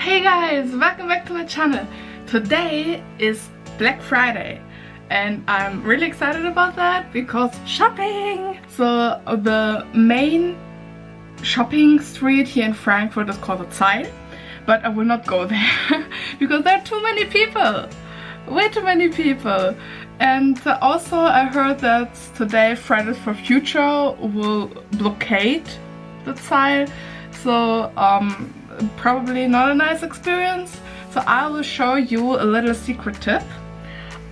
Hey guys, welcome back to my channel. Today is Black Friday and I'm really excited about that because shopping! So the main shopping street here in Frankfurt is called the Zeil, but I will not go there because there are too many people. Way too many people. And also I heard that today Fridays for Future will blockade the Zeil. So um, probably not a nice experience. So I will show you a little secret tip.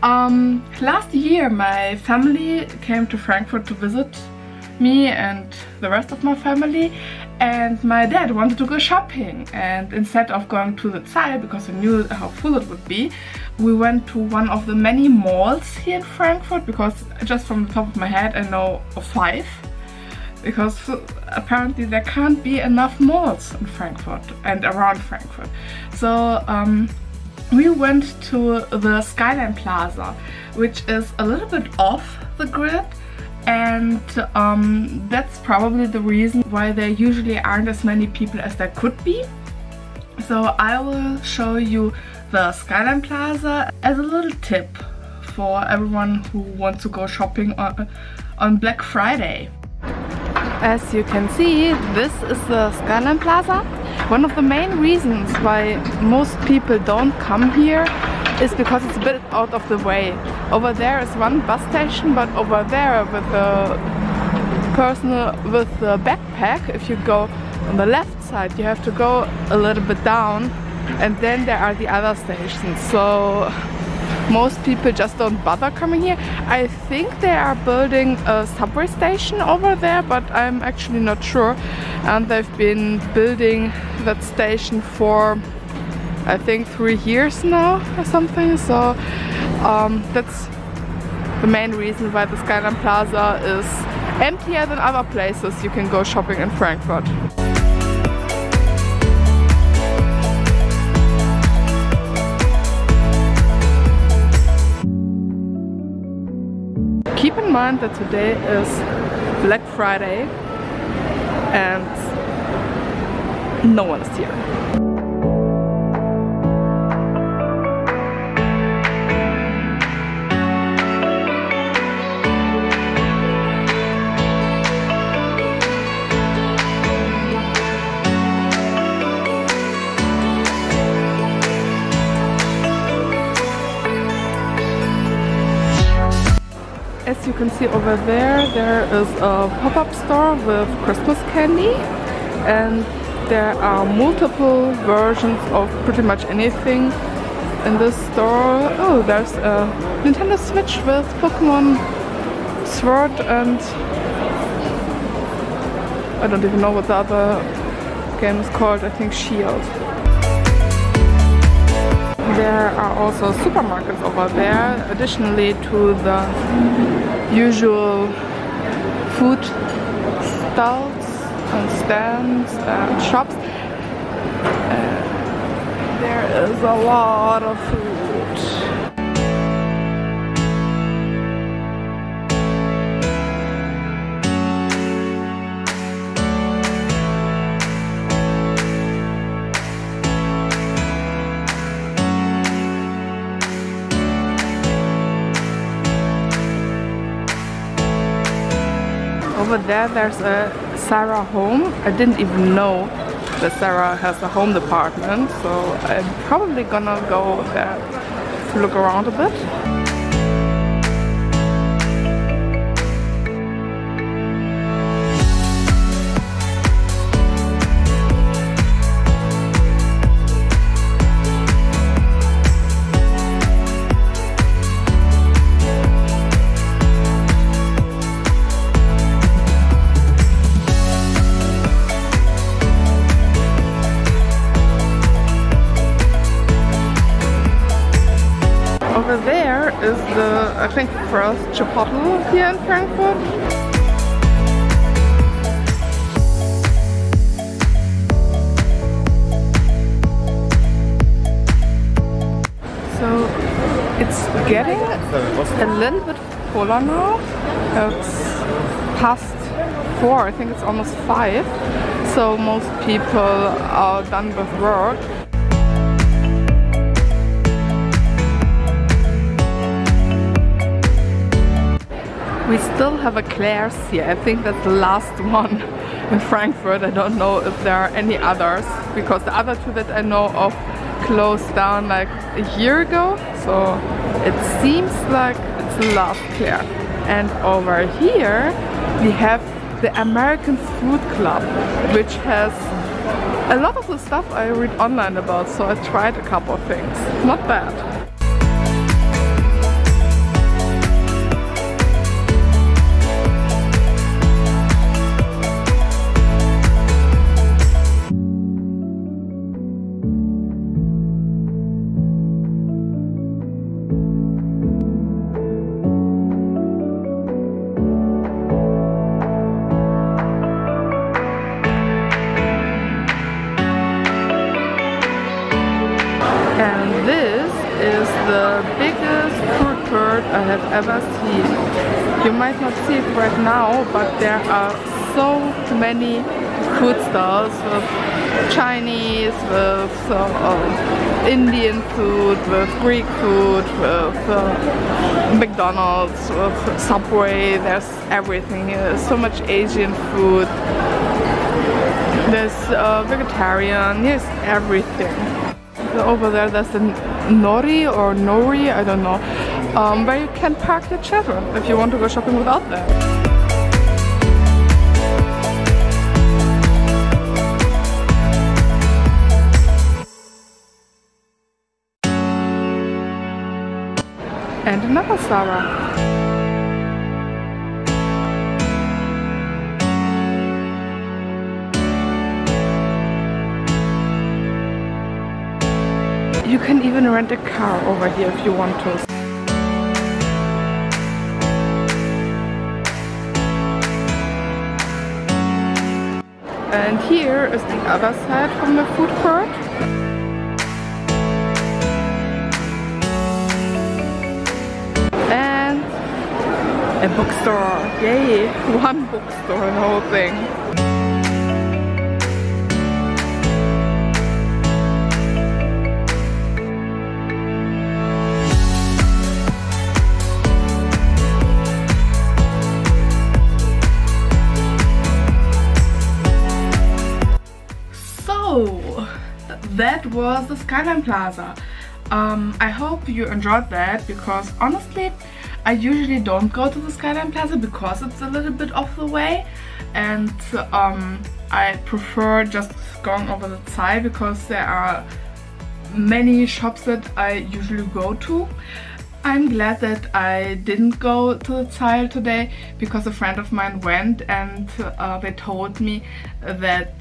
Um, last year my family came to Frankfurt to visit me and the rest of my family and my dad wanted to go shopping and instead of going to the Zeil because I knew how full it would be we went to one of the many malls here in Frankfurt because just from the top of my head I know of five because apparently there can't be enough malls in Frankfurt and around Frankfurt. So um, we went to the Skyline Plaza, which is a little bit off the grid and um, that's probably the reason why there usually aren't as many people as there could be. So I will show you the Skyline Plaza as a little tip for everyone who wants to go shopping on, on Black Friday. As you can see, this is the Skyline Plaza. One of the main reasons why most people don't come here is because it's a bit out of the way. Over there is one bus station, but over there with the person with the backpack, if you go on the left side, you have to go a little bit down and then there are the other stations. So most people just don't bother coming here. I think they are building a subway station over there, but I'm actually not sure. And they've been building that station for I think three years now or something. So um, that's the main reason why the Skyline Plaza is emptier than other places you can go shopping in Frankfurt. Keep in mind that today is Black Friday and no one is here. Can see over there, there is a pop-up store with Christmas candy and there are multiple versions of pretty much anything in this store. Oh, there's a Nintendo Switch with Pokemon Sword and I don't even know what the other game is called, I think Shield. There are also supermarkets over there, additionally to the usual food stalls and stands and shops. Uh, there is a lot of food. Over there there's a Zara home. I didn't even know that Zara has a home department, so I'm probably gonna go there to look around a bit. Is the, I think, first Chipotle here in Frankfurt. So it's getting a little bit fuller now. It's past four, I think it's almost five. So most people are done with work. We still have a Claire's here. I think that's the last one in Frankfurt. I don't know if there are any others because the other two that I know of closed down like a year ago. So it seems like it's the last Claire. And over here we have the American Food Club, which has a lot of the stuff I read online about, so I tried a couple of things. Not bad. Ever seen. You might not see it right now, but there are so many food stalls with Chinese, with uh, Indian food, with Greek food, with uh, McDonald's, with Subway, there's everything. There's so much Asian food. There's uh, vegetarian, there's everything. Over there there's the nori or nori, I don't know um, where you can park your children if you want to go shopping without them. And another Zara. You can even rent a car over here if you want to. And here is the other side from the food court. And a bookstore. Yay! One bookstore the whole thing. That was the Skyline Plaza. Um, I hope you enjoyed that because honestly I usually don't go to the Skyline Plaza because it's a little bit off the way and um, I prefer just going over the Zeil because there are many shops that I usually go to. I'm glad that I didn't go to the Zeil today because a friend of mine went and uh, they told me that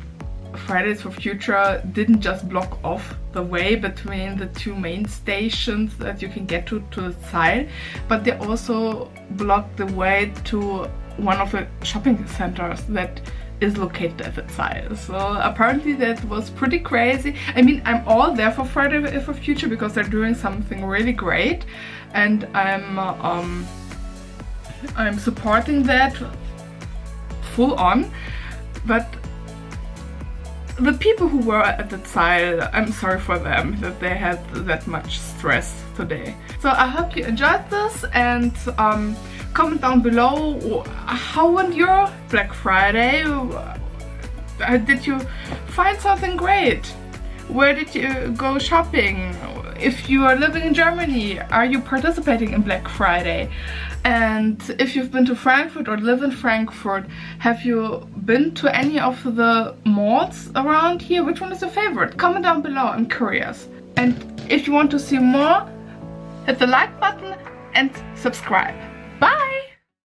Fridays for Future didn't just block off the way between the two main stations that you can get to to the Zeil, but they also blocked the way to one of the shopping centers that is located at the Zeil. So apparently that was pretty crazy. I mean, I'm all there for Friday for Future because they're doing something really great and I'm um, I'm supporting that full on. But the people who were at the Zeil, I'm sorry for them that they had that much stress today. So I hope you enjoyed this and um, comment down below how went your Black Friday? Did you find something great? Where did you go shopping? If you are living in Germany, are you participating in Black Friday? And if you've been to Frankfurt or live in Frankfurt, have you been to any of the malls around here? Which one is your favorite? Comment down below, I'm curious. And if you want to see more, hit the like button and subscribe.